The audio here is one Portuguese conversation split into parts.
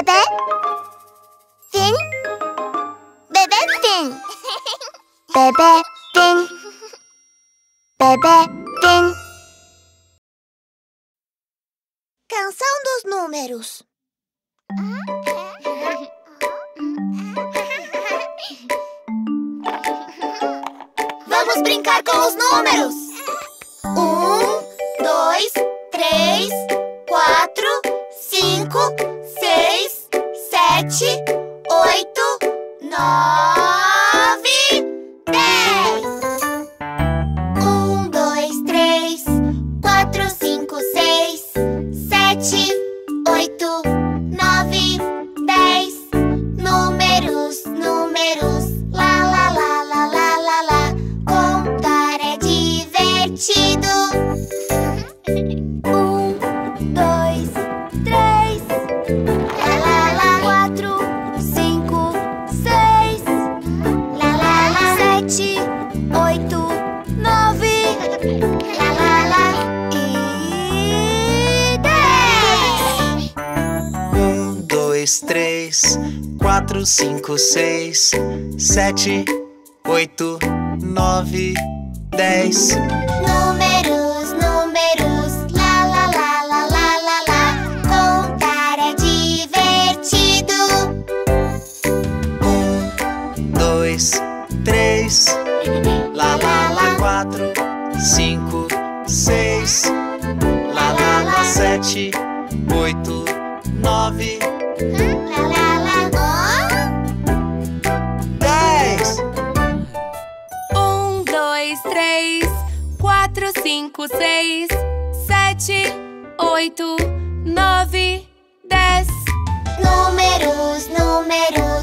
Bebê? Fin, Bebê fin, Bebê fin, Bebê fin. Canção dos números. Vamos brincar com os números! dois, três, lá, lá, lá, quatro, cinco, seis, lá, lá, lá, sete, oito, nove, lá, lá, lá, e dez. Um, dois, três, quatro, cinco, seis, sete, oito, nove, dez. Número cinco, seis, sete, oito, nove, dez. Números, números.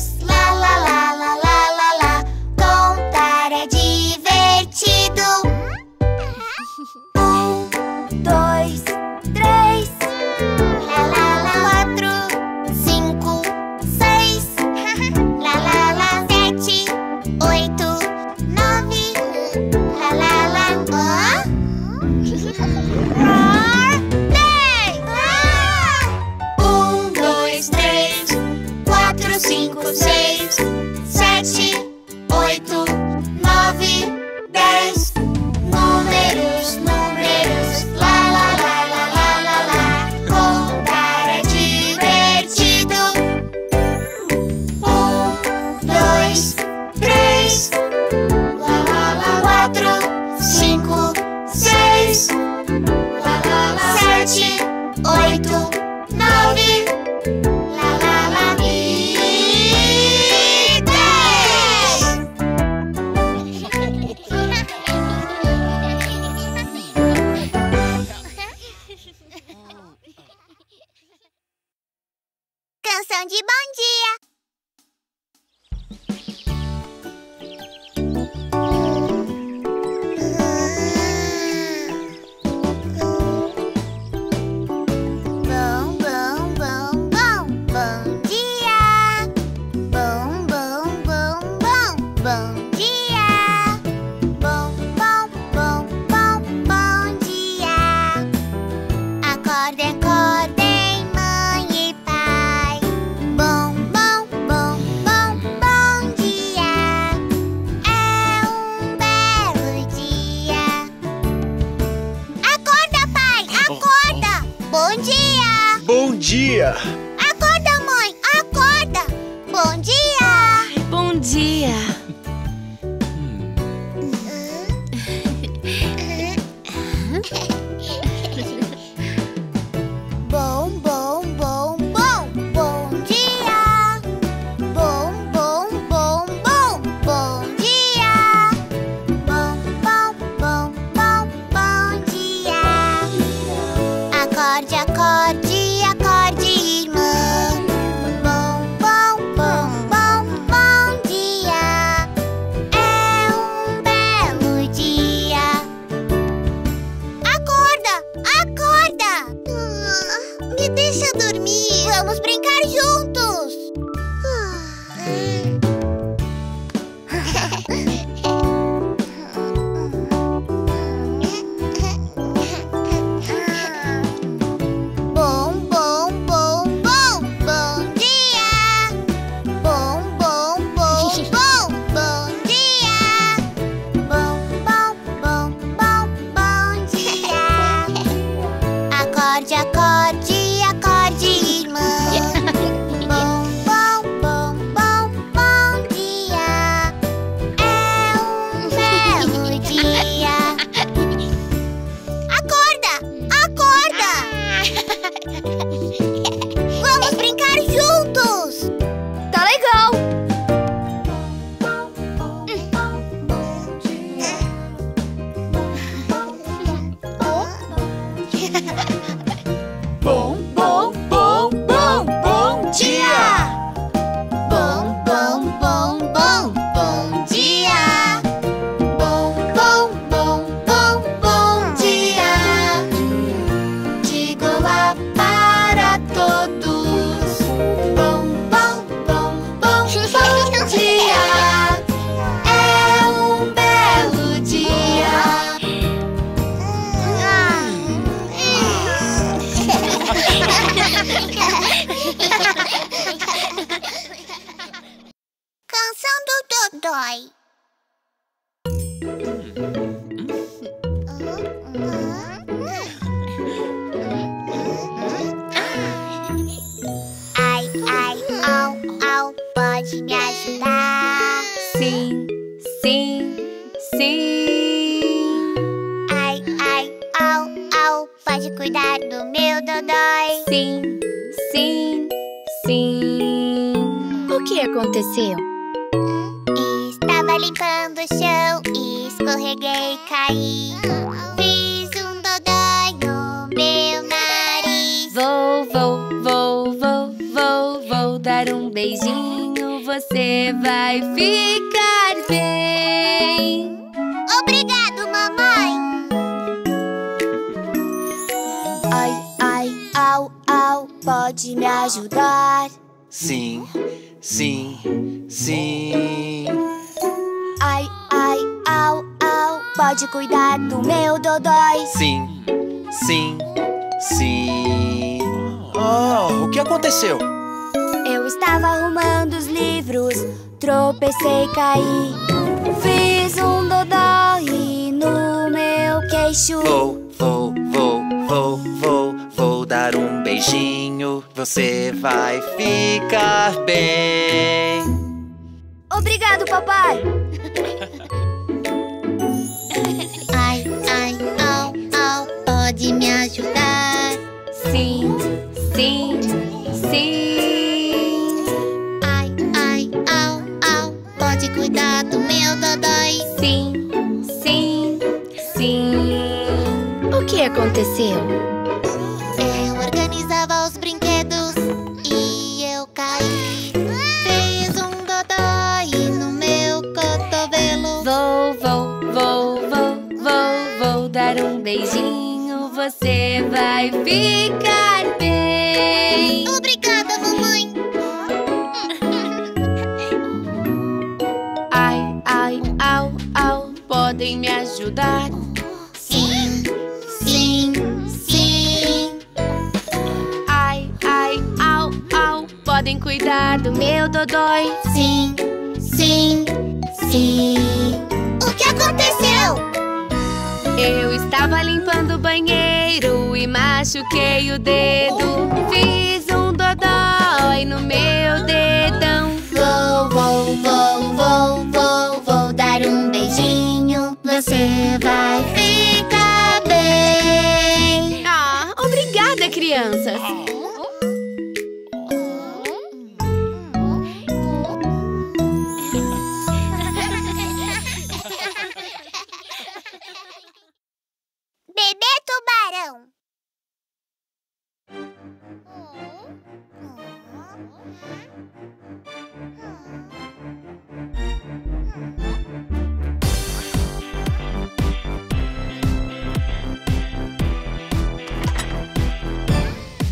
dia! Meu dodói? Sim, sim, sim. O que aconteceu? Estava limpando o chão e escorreguei e caí. Fiz um dodói no meu nariz. Vou, vou, vou, vou, vou, vou dar um beijinho. Você vai ficar bem. Pode me ajudar? Sim, sim, sim. Ai, ai, au, au, pode cuidar do meu dodói? Sim, sim, sim. Oh, o que aconteceu? Eu estava arrumando os livros, tropecei e caí. Fiz um dodói no meu queixo. Vou, vou, vou, vou, vou, vou dar um beijinho. Você vai ficar bem. Obrigado, papai. ai, ai, au, au, pode me ajudar? Sim, sim, sim. Ai, ai, au, au, pode cuidar do meu dodói? Sim, sim, sim. O que aconteceu? Beijinho. Você vai ficar bem. Obrigada, mamãe. Ai, ai, au, au, podem me ajudar? Sim, sim, sim. Ai, ai, au, au, podem cuidar do meu dodói? Sim, sim, sim. O que aconteceu? Eu estava limpando o banheiro e machuquei o dedo. Fiz um dodói no meu dedão. Vou, vou, vou, vou, vou, vou dar um beijinho. Você vai ficar bem. Ah, obrigada, crianças. Tubarão.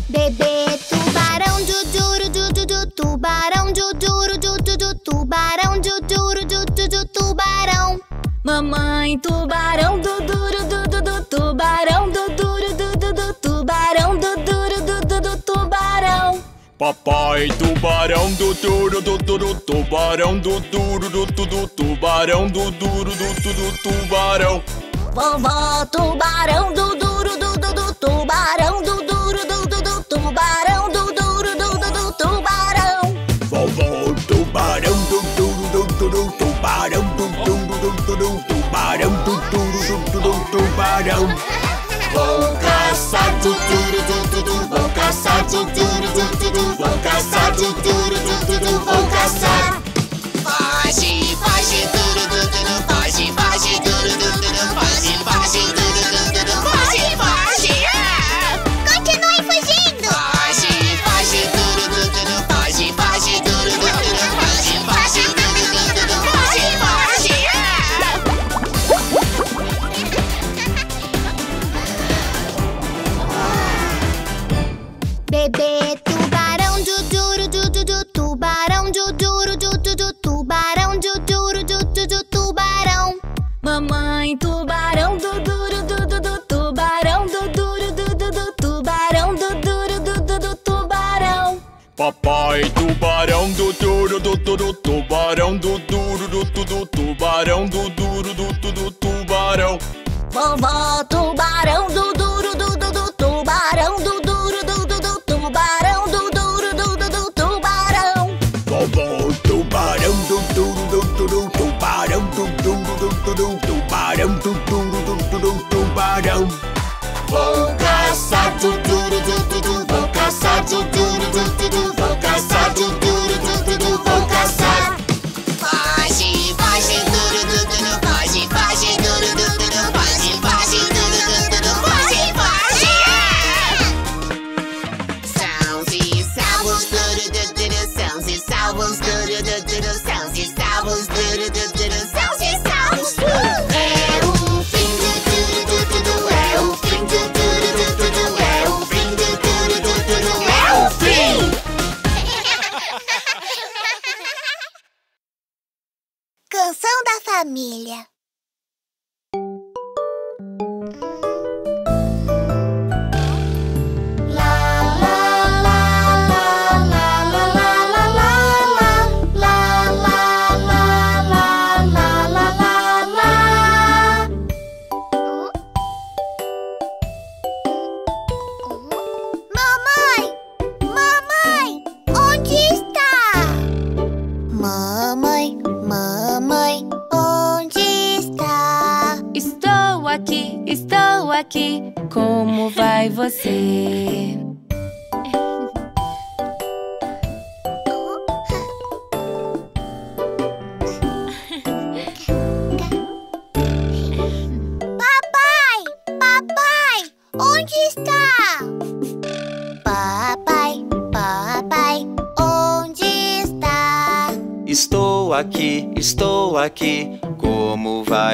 Bebê tubarão, jujuru, jujuju, tubarão, jujuru, jujuju, tubarão, jujuru, jujuju, tubarão. Mamãe tubarão do duro Papai tubarão do duro do duro tubarão do duro do tudo tubarão do duro do tudo tubarão Vovó tubarão do duro do du, tubarão do duro do du, tubarão do duro do du, tubarão. Vovó tubarão do duro do duro tubarão do duro do duro tubarão do duro do duro tubarão Vou caçar do duro do du, vou caçar do duro do du, du, vou caçar do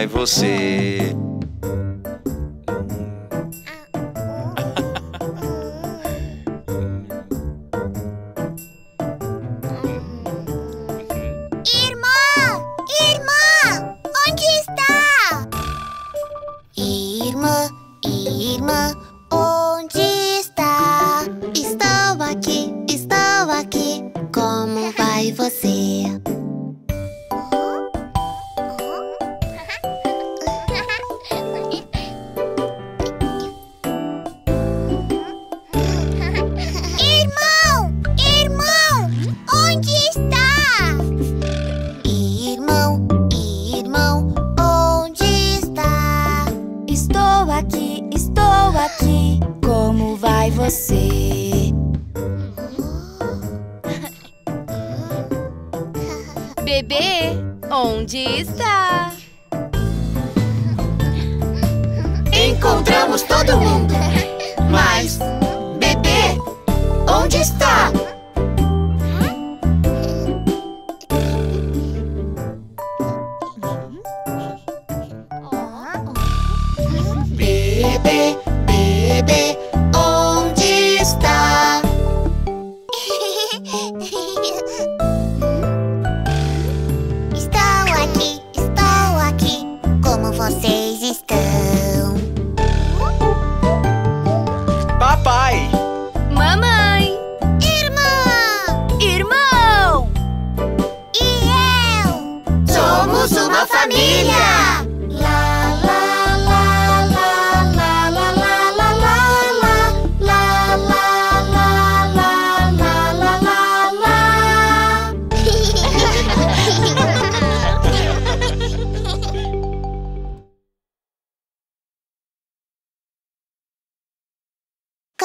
vai você? Chamamos todo mundo. Mas, bebê, onde está?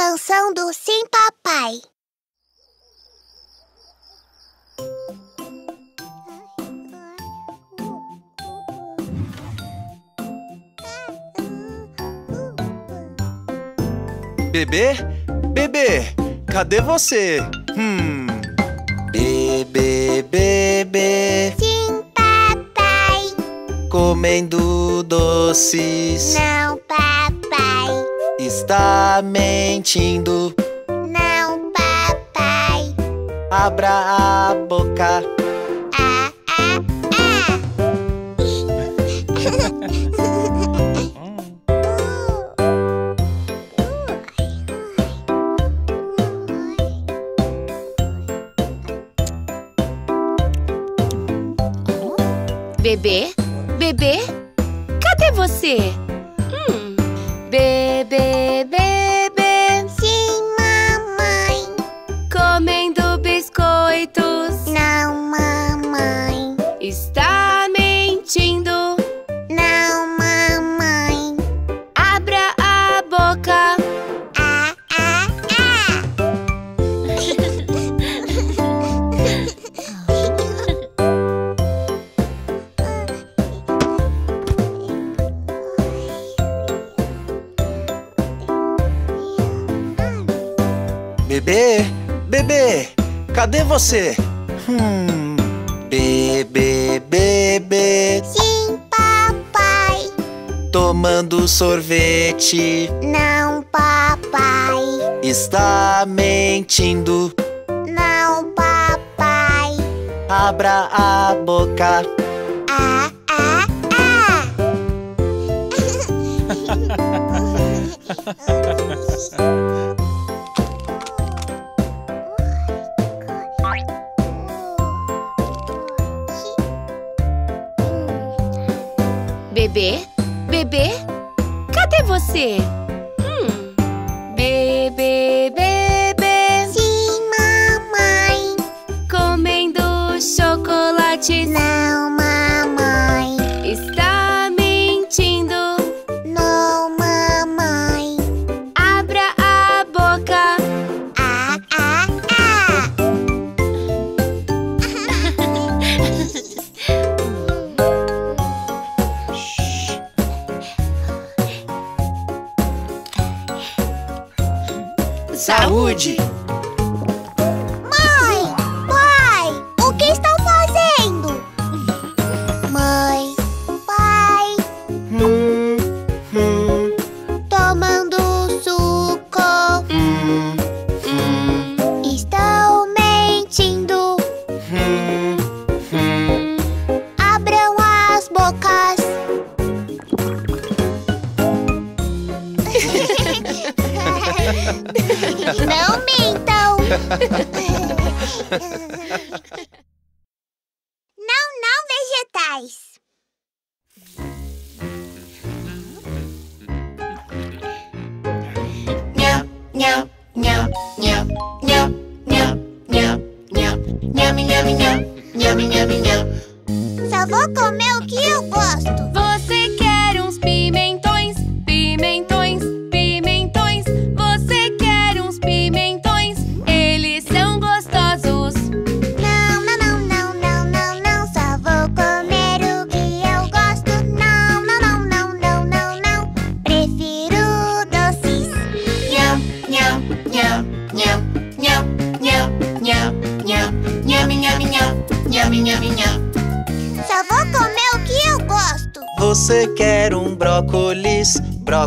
Canção do Sim Papai. Bebê? Bebê, cadê você? Hum. Bebê, bebê. Sim, papai. Comendo doces. Não, está mentindo. Não, papai. Abra a boca. Ah, ah, ah. Bebê? Bebê? Cadê você? Hum, bebê. você? Hum. Bebê, bebê. Sim, papai. Tomando sorvete. Não, papai. Está mentindo. Não, papai. Abra a boca. Ah, ah, ah. Bebê? Bebê? Cadê você? Hum. Bebê, bebê. Sim, mamãe. Comendo chocolate. Não, saúde.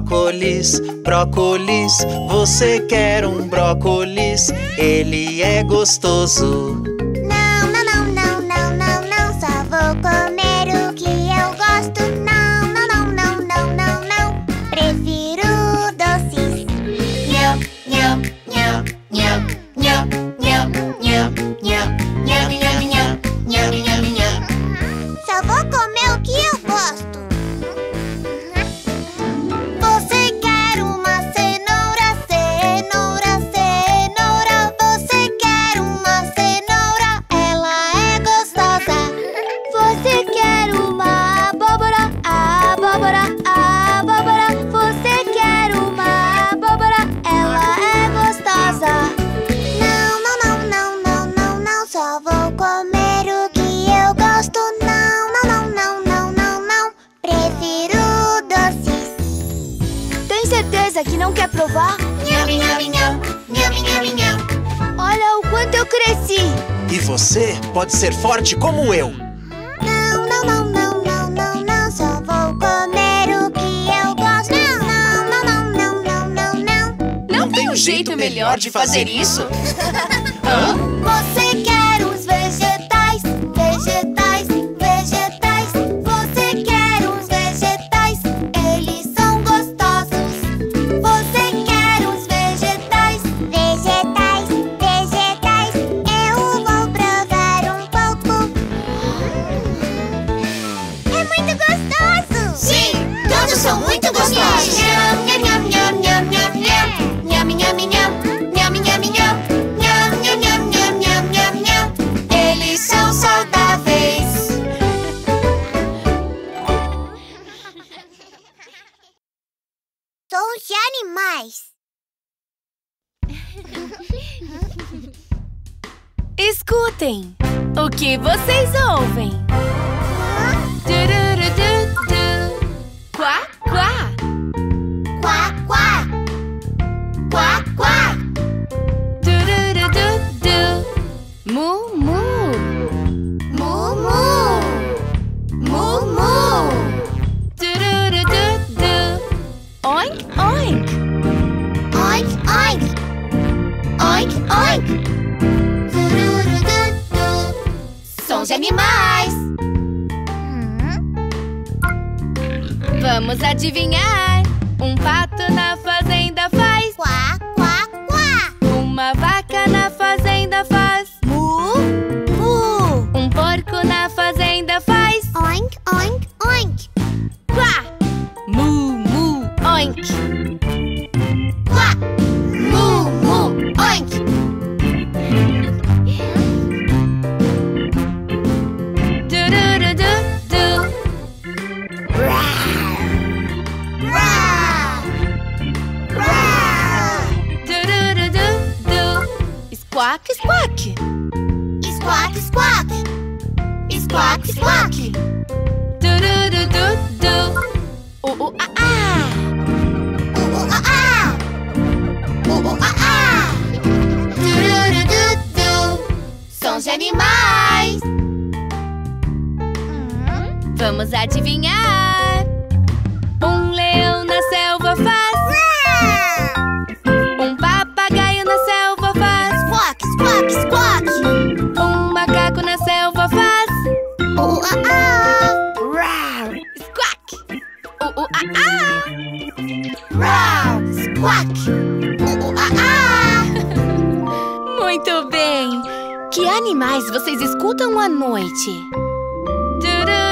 brócolis, brócolis. Você quer um brócolis? Ele é gostoso. forte como eu. Não, não, não, não, não, não, não, só vou comer o que eu gosto. Não, não, não, não, não, não, não, não. Não tem um jeito melhor de fazer isso? Adivinhar. Ah, ah! Uh, uh, ah, ah! Tururududu. Sons de animais. Vamos adivinhar. Um leão na Uh, uh, ah, ah! Squawk. Uh, uh, ah, ah. Rá! Squawk! Uh, uh, ah, ah! Muito bem. Que animais vocês escutam à noite? Tururududu.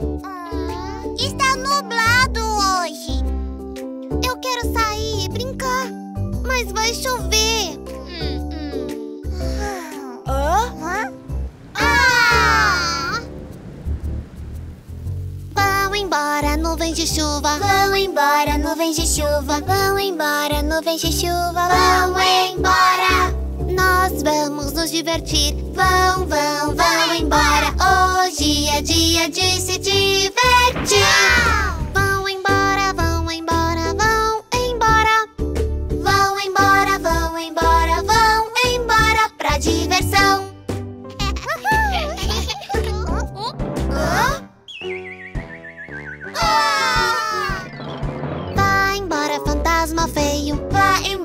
Hum, Está nublado hoje. Eu quero sair e brincar, mas vai chover. Hã? Ah! Vão embora, nuvens de chuva. Vão embora, nuvens de chuva. Vão embora, nuvens de chuva. Vão embora. Nós vamos nos divertir. Vão, vão, vão embora. Hoje é dia de se divertir.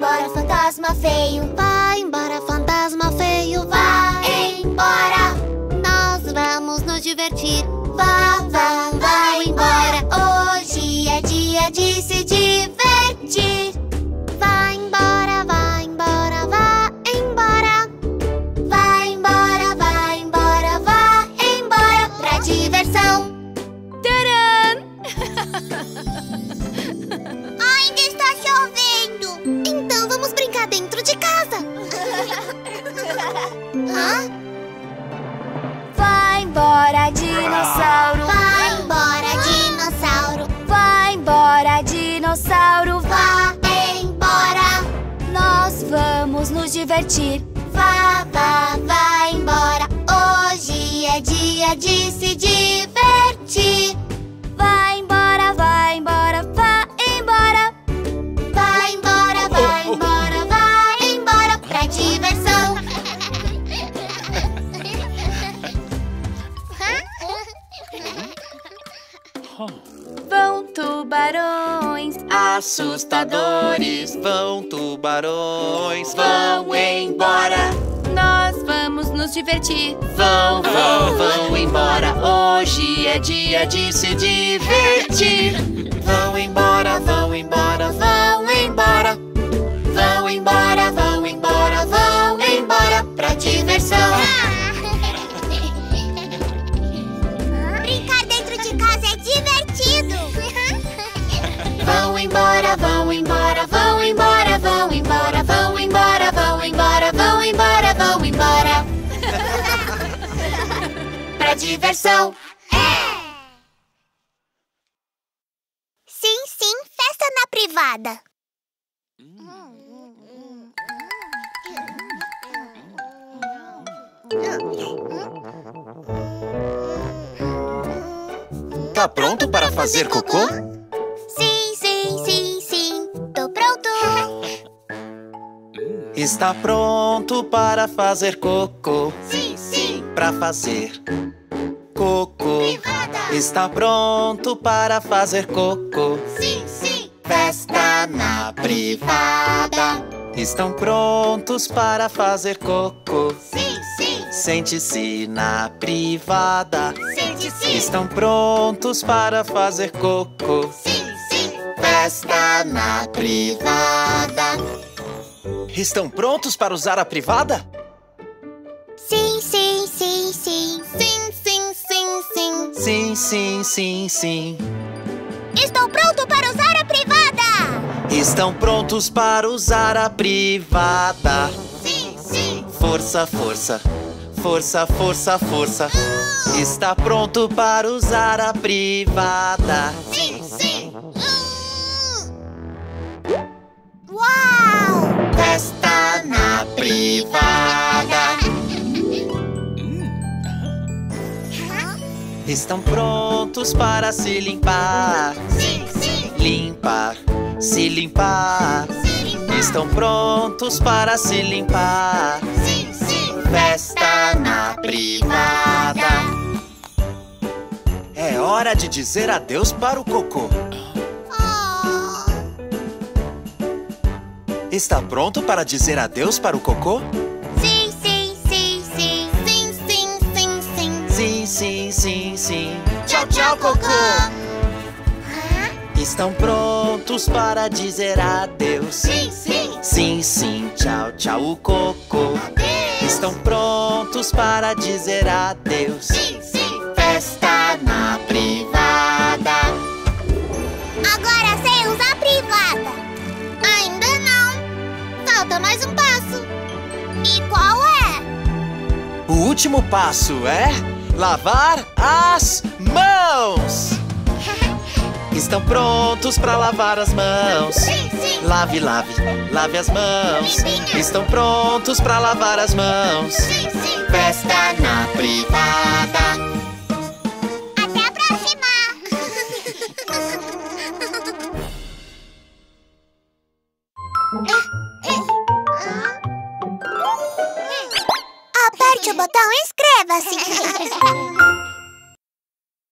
Embora, fantasma feio. Vai embora, fantasma feio. Vai embora. Nós vamos nos divertir. Vá, vá, vá embora. Hoje é dia de se divertir. Divertir. Vá, vá, vá embora. Hoje é dia de se divertir. Vai embora, vai embora, vá embora. Vai embora, vai embora, vai embora pra diversão. Vão tubarões assustadores. Vão tubarões, vão embora. Nós vamos nos divertir. Vão, vão, vão embora. Hoje é dia de se divertir. Embora, vão embora, vão embora, vão embora, vão embora, vão embora, vão embora, vão embora. Pra diversão. Sim, sim, festa na privada. Tá pronto para fazer cocô? Está pronto para fazer cocô. Sim, sim. Pra fazer cocô. Privada. Está pronto para fazer cocô. Sim, sim. Festa na privada. Estão prontos para fazer cocô. Sim, sim. Sente-se na privada. Sente-se. Estão prontos para fazer cocô. Sim, sim. Festa na privada. Estão prontos para usar a privada? Sim, sim, sim, sim. Sim, sim, sim, sim. Sim, sim, sim, sim. Estou pronto para usar a privada. Estão prontos para usar a privada. Sim, sim. Força, força. Força, força, força. Está pronto para usar a privada. Sim. Privada. Estão prontos para se limpar. Sim, sim. Limpar, se limpar. Se limpar. Estão prontos para se limpar. Sim, sim. Festa na privada. É hora de dizer adeus para o cocô. Está pronto para dizer adeus para o cocô? Sim, sim, sim, sim. Sim, sim, sim, sim. Sim, sim, sim, sim. Tchau, tchau, cocô. Estão prontos para dizer adeus. Sim, sim. Sim, sim, tchau, tchau, o cocô. Adeus. Estão prontos para dizer adeus. Sim, sim. Festa na privada. Último passo é lavar as mãos. Estão prontos para lavar as mãos. Sim, sim. Lave, lave, lave as mãos. Limpinha. Estão prontos para lavar as mãos. Sim, sim. Festa na privada.